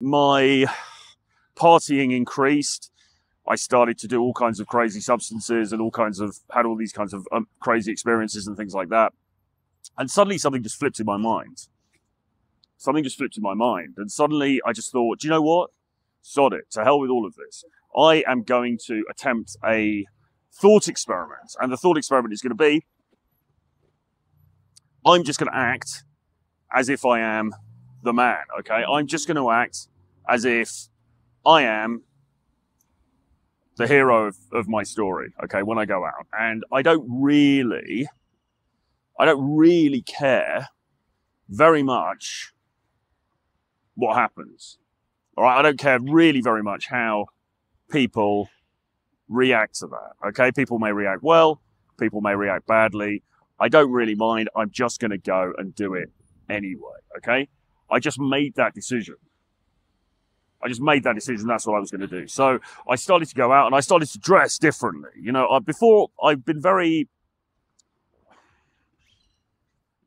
my partying increased. I started to do all kinds of crazy substances and all kinds of had all these kinds of um, crazy experiences and things like that. And suddenly something just flipped in my mind. Something just flipped in my mind. And suddenly I just thought, do you know what? Sod it. To hell with all of this. I am going to attempt a thought experiment. And the thought experiment is going to be I'm just going to act as if I am the man, okay? I'm just going to act as if I am the hero of, of my story, okay, when I go out. And I don't really, I don't really care very much what happens. All right, I don't care really very much how people react to that. Okay, people may react well, people may react badly. I don't really mind. I'm just going to go and do it anyway. Okay, I just made that decision. I just made that decision. That's what I was going to do. So I started to go out and I started to dress differently. You know, I, before I've been very.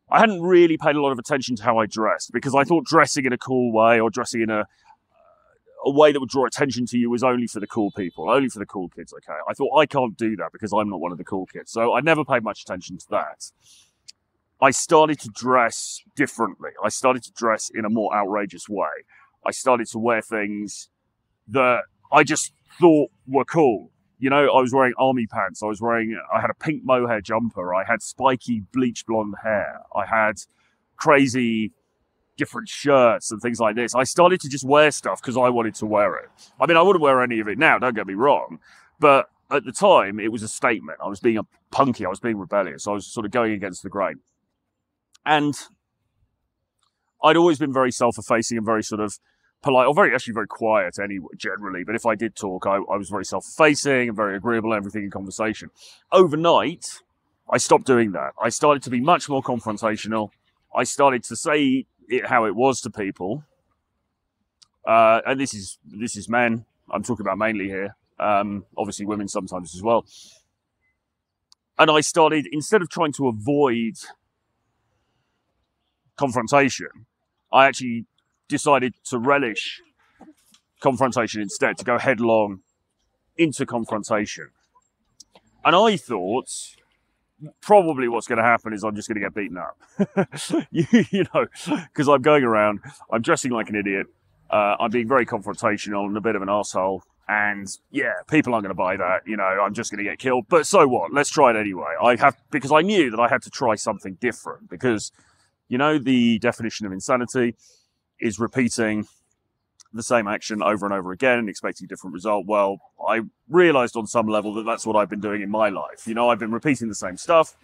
I hadn't really paid a lot of attention to how I dressed because I thought dressing in a cool way or dressing in a a way that would draw attention to you was only for the cool people, only for the cool kids. Okay, I thought I can't do that because I'm not one of the cool kids, so I never paid much attention to that. I started to dress differently. I started to dress in a more outrageous way. I started to wear things that I just thought were cool. You know, I was wearing army pants. I was wearing, I had a pink mohair jumper. I had spiky bleach blonde hair. I had crazy different shirts and things like this. I started to just wear stuff because I wanted to wear it. I mean, I wouldn't wear any of it now, don't get me wrong. But at the time, it was a statement. I was being a punky, I was being rebellious. I was sort of going against the grain. And I'd always been very self effacing and very sort of polite, or very actually very quiet anyway, generally. But if I did talk, I, I was very self effacing and very agreeable, everything in conversation. Overnight, I stopped doing that. I started to be much more confrontational. I started to say it how it was to people. Uh, and this is this is men. I'm talking about mainly here. Um, obviously, women sometimes as well. And I started instead of trying to avoid confrontation, I actually decided to relish confrontation instead, to go headlong into confrontation. And I thought probably what's going to happen is I'm just going to get beaten up. you, you, know, because I'm going around, I'm dressing like an idiot, uh, I'm being very confrontational and a bit of an asshole. And yeah, people aren't going to buy that. You know, I'm just going to get killed. But so what? Let's try it anyway. I have because I knew that I had to try something different because, you know, the definition of insanity is repeating the same action over and over again and expecting a different result. Well, I realized on some level that that's what I've been doing in my life. You know, I've been repeating the same stuff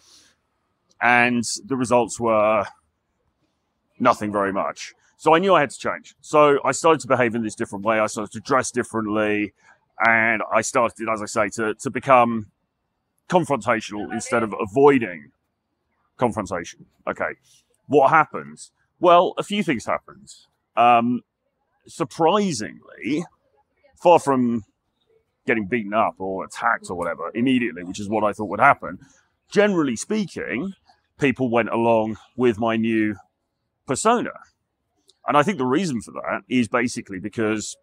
and the results were nothing very much. So I knew I had to change. So I started to behave in this different way. I started to dress differently and I started, as I say, to, to become confrontational instead of avoiding confrontation. Okay. What happens? Well, a few things happened. Um, surprisingly, far from getting beaten up or attacked or whatever immediately, which is what I thought would happen, generally speaking, people went along with my new persona. And I think the reason for that is basically because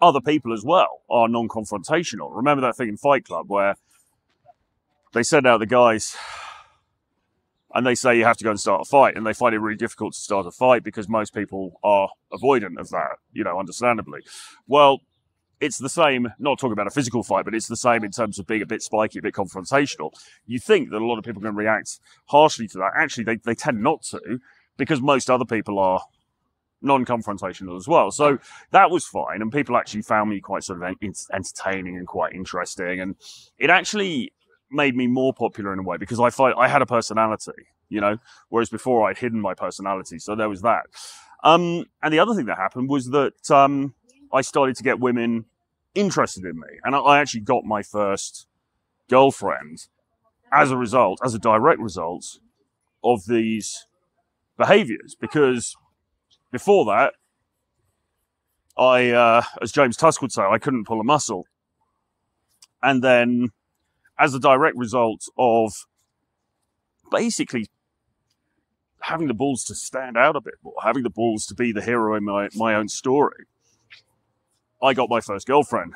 other people as well are non confrontational. Remember that thing in Fight Club where they send out the guys and they say you have to go and start a fight and they find it really difficult to start a fight because most people are avoidant of that you know understandably. Well it's the same not talking about a physical fight but it's the same in terms of being a bit spiky a bit confrontational. You think that a lot of people can react harshly to that. Actually they, they tend not to because most other people are non-confrontational as well. So that was fine and people actually found me quite sort of entertaining and quite interesting and it actually made me more popular in a way because I find I had a personality, you know, whereas before I'd hidden my personality. So there was that. Um, and the other thing that happened was that um, I started to get women interested in me, and I, I actually got my first girlfriend as a result, as a direct result of these behaviors. Because before that, I, uh, as James Tusk would say, I couldn't pull a muscle. And then as a direct result of basically having the balls to stand out a bit more, having the balls to be the hero in my, my own story, I got my first girlfriend